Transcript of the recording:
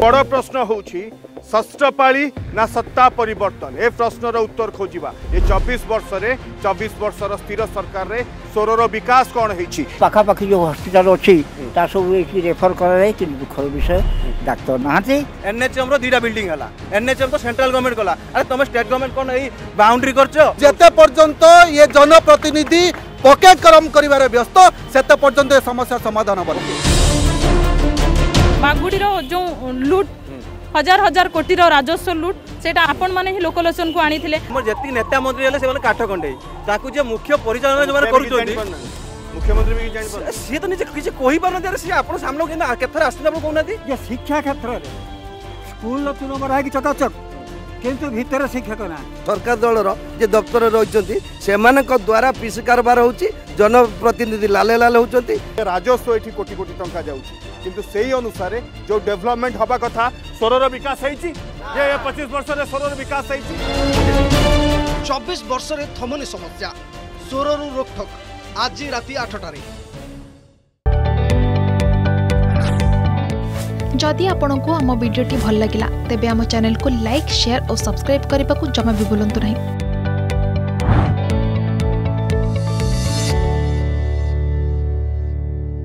বড় প্রশ্ন হচ্ছে ষষ্ঠপাড়ি না সত্তা পরিবর্তন? এ প্রশ্নর উত্তর খোঁজা এ চবিশ বর্ষে চবিশ বর্ষর স্থির সরকার সোরর বিকাশ কম হয়েছি পাখাপাখি যে হসপিটাল অছি তা সব রেফর করা যায় কিন্তু দুঃখর বিষয় ডাক্তার না এনএচএম রুইটা বিল্ডিং হল এনএচএম তো সেন্ট্রাল গভর্নমেন্ট গলা আরে তুমি স্টেট গভর্নমেন্ট কম এই বাউন্ডারি করছ যেতে পর্যন্ত ইয়ে জনপ্রতিনিধি পকেট গরম করিবার ব্যস্ত সেত পর্যন্ত এ সমস্যা সমাধান হব না মাগুড়ির যে ବାଗୁଡ଼ିର ଯେଉଁ ଲୁଟ୍ ହଜାର ହଜାର କୋଟିର ରାଜସ୍ୱ ଲୁଟ୍ ସେଇଟା ଆପଣମାନେ ହିଁ ଲୋକଲୋଚନକୁ ଆଣିଥିଲେ ଆମର ଯେତିକି ନେତା ମନ୍ତ୍ରୀ ହେଲେ ସେମାନେ କାଠ କଣ୍ଡେଇ ତାକୁ ଯେ ମୁଖ୍ୟ ପରିଚାଳନା ଯୋଉମାନେ କରୁଛନ୍ତି ମୁଖ୍ୟମନ୍ତ୍ରୀ ବି କିଛି ଜାଣିପାରୁନାହାନ୍ତି ସିଏ ତ ନିଜେ କିଛି କହିପାରୁନାହାନ୍ତି ଆରେ ସିଏ ଆପଣ ସାମ୍ନାକୁ କେମିତି କେତେଥର ଆସିଛନ୍ତି ଆପଣ କହୁନାହାନ୍ତି? ଯେ ଶିକ୍ଷା କ୍ଷେତ୍ରରେ ସ୍କୁଲର ଚୂନ ମରା ହେଇକି ଚକାଚକ କିନ୍ତୁ ଭିତରେ ଶିକ୍ଷକ ନାହାନ୍ତି। ସରକାର ଦଳର ଯେ ଦପ୍ତର ରହିଛନ୍ତି ସେମାନଙ୍କ ଦ୍ୱାରା ପିସି କାରବାର ହେଉଛି ଜନପ୍ରତିନିଧି ଲାଲେ ଲାଲ ହେଉଛନ୍ତି। ରାଜସ୍ୱ ଏଠି କୋଟି କୋଟି ଟଙ୍କା ଯାଉଛି। କିନ୍ତୁ কিন্তু সেই অনুসারে যে ডেভেলপমেন্ট হওয়া কথা সোরর বিকাশ হয়েছি যে পঁচিশ বর্ষের সোরর বিকাশ হয়েছি চব্বিশ বর্ষের থমনি সমস্যা সোরর রোকঠক আজ রাতে আঠটায় যদি আপনার আমার ভিডিওটি ভালো লাগিলা लगा আমার आम লাইক लाइक ও और করা জমা বি जमा না